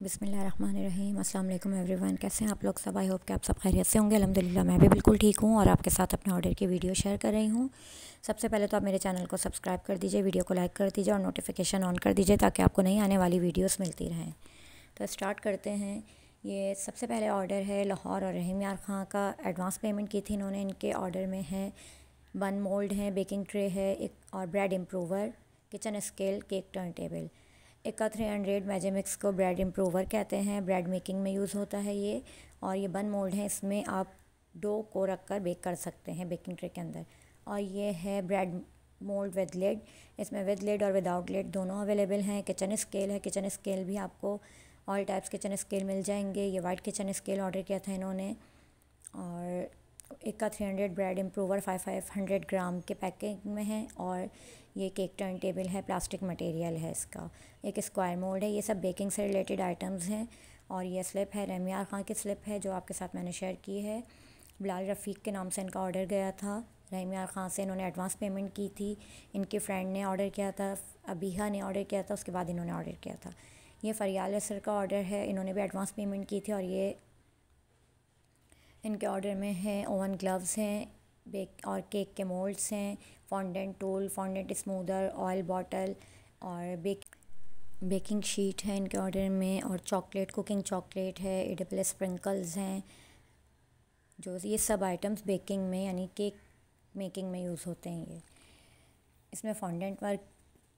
बिसमीम अल्लाम एवरीवन, कैसे हैं आप लोग सब? आई होप कि आप सब खैरियत से होंगे। अलहमदिल्ला मैं भी बिल्कुल ठीक हूँ और आपके साथ अपने ऑर्डर की वीडियो शेयर कर रही हूँ। सबसे पहले तो आप मेरे चैनल को सब्सक्राइब कर दीजिए, वीडियो को लाइक कर दीजिए और नोटिफिकेशन ऑन कर दीजिए ताकि आपको नई आने वाली वीडियोज़ मिलती रहें। तो स्टार्ट करते हैं। ये सबसे पहले ऑर्डर है लाहौर और रहीम यार खां का। एडवांस पेमेंट की थी इन्होंने, इनके ऑर्डर में है। वन मोल्ड है, बेकिंग ट्रे है, एक और bread improver, kitchen scale, cake turn table इक्का थ्री हंड्रेड मैजेमिक्स को ब्रेड इम्प्रूवर कहते हैं। ब्रेड मेकिंग में यूज़ होता है ये और ये बन मोल्ड है। इसमें आप डो को रख कर बेक कर सकते हैं बेकिंग ट्रे के अंदर। और ये है ब्रेड मोल्ड विद लेड। इसमें विद लेड और विदाउट लेड दोनों अवेलेबल हैं। किचन स्केल है। किचन स्केल भी आपको ऑल टाइप्स किचन स्केल मिल जाएँगे। ये वाइट किचन स्केल ऑर्डर किया था इन्होंने। और एक का three hundred bread improver five five hundred gram के पैकिंग में है और ये केक टर्न टेबल है प्लास्टिक मटेरियल है इसका। एक स्क्वायर मोल्ड है, ये सब बेकिंग से रिलेटेड आइटम्स हैं और ये स्लिप है रमियार खां की स्लिप है जो आपके साथ मैंने शेयर की है। बिलाल रफ़ीक के नाम से इनका ऑर्डर गया था। रमियार खां से इन्होंने एडवांस पेमेंट की थी। इनके फ्रेंड ने ऑर्डर किया था, अबीहा ने ऑर्डर किया था, उसके बाद इन्होंने ऑर्डर किया था। ये फरियाल असर का ऑर्डर है, इन्होंने भी एडवांस पेमेंट की थी और ये इनके ऑर्डर में है, ओवन ग्लव्स हैं, बेक और केक के मोल्ड्स हैं fondant tool fondant smoother oil bottle और बेक बेकिंग शीट है इनके ऑर्डर में और चॉकलेट कुकिंग चॉकलेट है एडिबल स्प्रिंकल्स हैं, जो ये सब आइटम्स बेकिंग में यानी केक मेकिंग में यूज़ होते हैं ये। इसमें फॉन्डेंट वर्क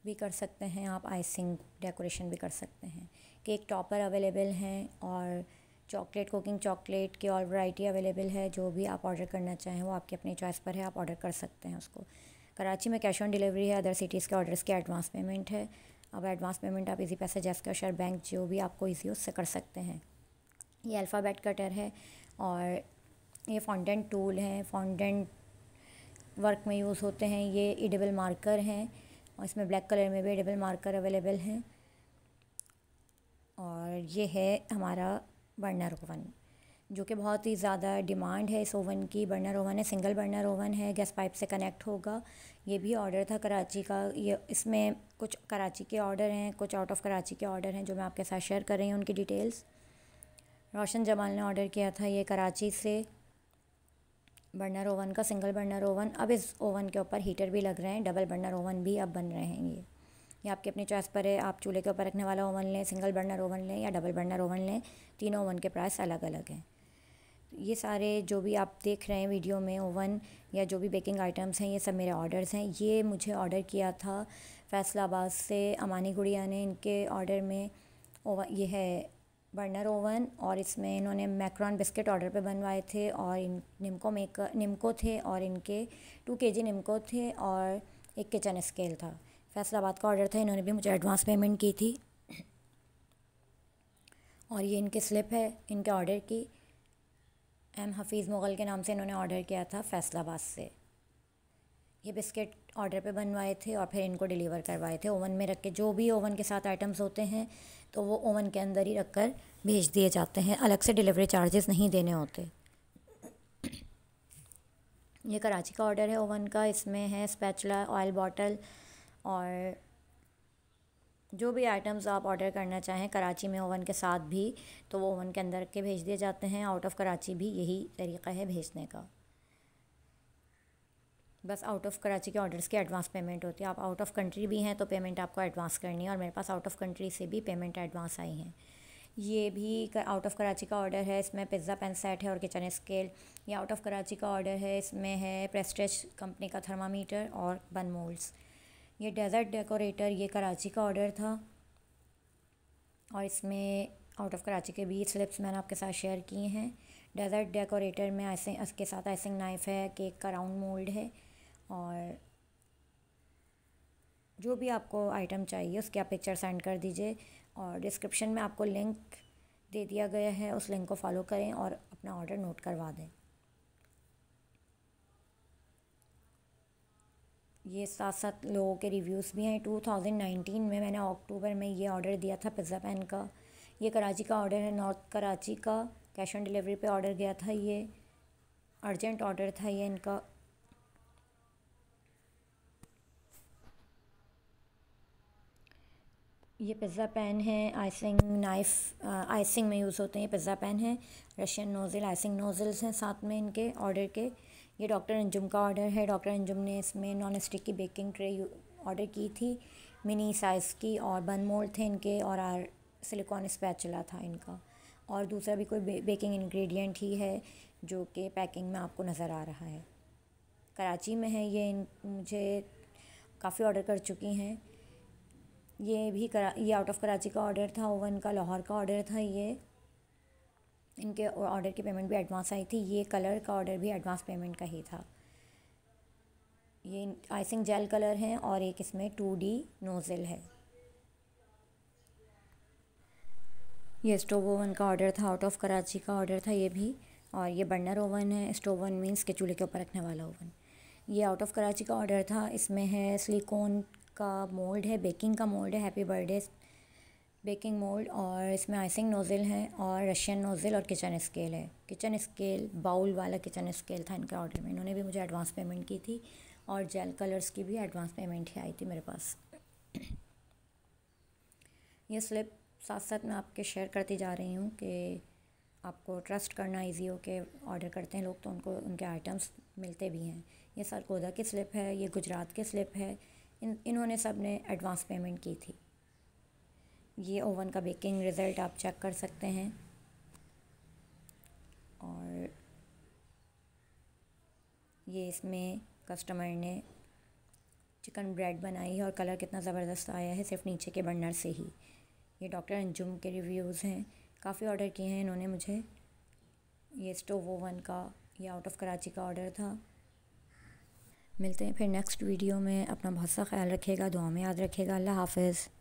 भी कर सकते हैं, आप आइसिंग डेकोरेशन भी कर सकते हैं। केक टॉपर अवेलेबल हैं और चॉकलेट, कुकिंग चॉकलेट की और वैरायटी अवेलेबल है, जो भी आप ऑर्डर करना चाहें, वो आपकी अपनी चॉइस पर है, आप ऑर्डर कर सकते हैं उसको। कराची में कैश ऑन डिलीवरी है अदर सिटीज़ के ऑर्डर्स की एडवांस पेमेंट है। अब एडवांस पेमेंट आप इजी पैसे जैस शेयर बैंक जो भी आपको ईजी उससे कर सकते हैं। ये अल्फ़ाबेट कटर है और ये फॉन्डेंट टूल हैं। फॉन्डेंट वर्क में यूज़ होते हैं। ये इडेबल मार्कर हैं और इसमें ब्लैक कलर में भी एडिबल मार्कर अवेलेबल हैं। और ये है हमारा बर्नर ओवन जो कि बहुत ही ज़्यादा डिमांड है इस ओवन की। बर्नर ओवन है सिंगल बर्नर ओवन है गैस पाइप से कनेक्ट होगा। ये भी ऑर्डर था कराची का। ये इसमें कुछ कराची के ऑर्डर हैं, कुछ आउट ऑफ़ कराची के ऑर्डर हैं, जो मैं आपके साथ शेयर कर रही हूँ उनकी डिटेल्स रोशन जमाल ने ऑर्डर किया था ये कराची से। बर्नर ओवन का सिंगल बर्नर ओवन अब इस ओवन के ऊपर हीटर भी लग रहे हैं डबल बर्नर ओवन भी अब बन रहे हैं ये। ये आपकी अपनी चॉइस पर है। आप चूल्हे के ऊपर रखने वाला ओवन लें सिंगल बर्नर ओवन लें या डबल बर्नर ओवन लें, तीनों ओवन के प्राइस अलग अलग हैं। ये सारे जो भी आप देख रहे हैं वीडियो में ओवन या जो भी बेकिंग आइटम्स हैं, ये सब मेरे ऑर्डर्स हैं। ये मुझे ऑर्डर किया था फैसलाबाद से अमानी गुड़िया ने। इनके ऑर्डर में ओवन ये है बर्नर ओवन और इसमें इन्होंने मैक्रॉन बिस्किट ऑर्डर पे बनवाए थे और इन निमको मेकर निमको थे और इनके टू के जी निमको थे और एक किचन स्केल था। फैसलाबाद का ऑर्डर था, इन्होंने भी मुझे एडवांस पेमेंट की थी। और ये इनकी स्लिप है, इनके ऑर्डर की। एम हफीज़ मुग़ल के नाम से इन्होंने ऑर्डर किया था फैसलाबाद से। ये बिस्किट ऑर्डर पे बनवाए थे और फिर इनको डिलीवर करवाए थे। ओवन में रख के, जो भी ओवन के साथ आइटम्स होते हैं तो वो ओवन के अंदर ही रख कर भेज दिए जाते हैं। अलग से डिलीवरी चार्जेस नहीं देने होते। ये कराची का ऑर्डर है ओवन का, इसमें है स्पैचुला ऑयल बॉटल और जो भी आइटम्स आप ऑर्डर करना चाहें, कराची में ओवन के साथ भी तो वो ओवन के अंदर के भेज दिए जाते हैं। आउट ऑफ़ कराची भी यही तरीका है भेजने का। बस आउट ऑफ़ कराची के ऑर्डर्स की एडवांस पेमेंट होती है। आप आउट ऑफ़ कंट्री भी हैं तो पेमेंट आपको एडवांस करनी है। और मेरे पास आउट ऑफ़ कंट्री से भी पेमेंट एडवांस आई हैं। ये भी आउट ऑफ़ कराची का ऑर्डर है। इसमें पिज़्ज़ा पेन सेट है और किचन स्केल ये आउट ऑफ़ कराची का ऑर्डर है। इसमें है प्रेस्टेज कंपनी का थर्मामीटर और बन मोल्ड्स ये डेज़र्ट डेकोरेटर ये कराची का ऑर्डर था। और इसमें आउट ऑफ़ कराची के बीच स्लिप्स मैंने आपके साथ शेयर किए हैं। डेज़र्ट डेकोरेटर में आइसिंग इसके साथ आइसिंग नाइफ़ है केक का राउंड मोल्ड है। और जो भी आपको आइटम चाहिए, उसकी आप पिक्चर सेंड कर दीजिए। और डिस्क्रिप्शन में आपको लिंक दे दिया गया है, उस लिंक को फॉलो करें और अपना ऑर्डर नोट करवा दें। ये सात सात लोगों के रिव्यूज़ भी हैं। 2019 में मैंने अक्टूबर में ये ऑर्डर दिया था पिज़्ज़ा पैन का। ये कराची का ऑर्डर है नॉर्थ कराची का। कैश ऑन डिलीवरी पे ऑर्डर गया था ये। अर्जेंट ऑर्डर था ये इनका। ये पिज़्ज़ा पैन है आइसिंग नाइफ़ आइसिंग में यूज़ होते हैं पिज़्ज़ा पैन है। रशियन नोज़ल आइसिंग नोज़ल्स हैं साथ में इनके ऑर्डर के। ये डॉक्टर अंजुम का ऑर्डर है। डॉक्टर अंजुम ने इसमें नॉन स्टिक की बेकिंग ट्रे ऑर्डर की थी। मिनी साइज़ की और बन मोल्ड थे इनके और आर सिलिकॉन स्पैचुला था इनका। और दूसरा भी कोई बे, बेकिंग इंग्रेडिएंट ही है जो कि पैकिंग में आपको नज़र आ रहा है। कराची में है ये। इन, मुझे काफ़ी ऑर्डर कर चुकी हैं। ये भी करा ये आउट ऑफ़ कराची का ऑर्डर था ओवन का लाहौर का ऑर्डर था ये। इनके ऑर्डर की पेमेंट भी एडवांस आई थी। ये कलर का ऑर्डर भी एडवांस पेमेंट का ही था। ये आइसिंग जेल कलर है और एक इसमें टू डी नोज़ल है। ये स्टोव ओवन का ऑर्डर था, आउट ऑफ़ कराची का ऑर्डर था ये भी। और ये बर्नर ओवन है, स्टोव ओवन मीन्स के चूल्हे के ऊपर रखने वाला ओवन। ये आउट ऑफ़ कराची का ऑर्डर था, इसमें है सिलिकॉन का मोल्ड है, बेकिंग का मोल्ड है, हैप्पी बर्थडे बेकिंग मोल्ड और इसमें आइसिंग नोज़ल है और रशियन नोज़ल और किचन स्केल है। किचन स्केल बाउल वाला किचन स्केल था इनके ऑर्डर में। इन्होंने भी मुझे एडवांस पेमेंट की थी और जेल कलर्स की भी एडवांस पेमेंट ही आई थी मेरे पास। ये स्लिप साथ साथ मैं आपके शेयर करती जा रही हूँ कि आपको ट्रस्ट करना इजी हो के ऑर्डर करते हैं लोग तो उनको, उनके आइटम्स मिलते भी हैं। ये सरकोदा की स्लिप है, ये गुजरात की स्लिप है। इन, इन्होंने सबने एडवांस पेमेंट की थी। ये ओवन का बेकिंग रिज़ल्ट आप चेक कर सकते हैं। और ये इसमें कस्टमर ने चिकन ब्रेड बनाई है और कलर कितना ज़बरदस्त आया है सिर्फ़ नीचे के बर्नर से ही। ये डॉक्टर अंजुम के रिव्यूज़ हैं। काफ़ी ऑर्डर किए हैं इन्होंने मुझे। ये स्टोव ओवन का, ये आउट ऑफ़ कराची का ऑर्डर था। मिलते हैं फिर नेक्स्ट वीडियो में। अपना बहुत सा ख्याल रखिएगा, दुआ में याद रखिएगा। अल्लाह हाफिज़।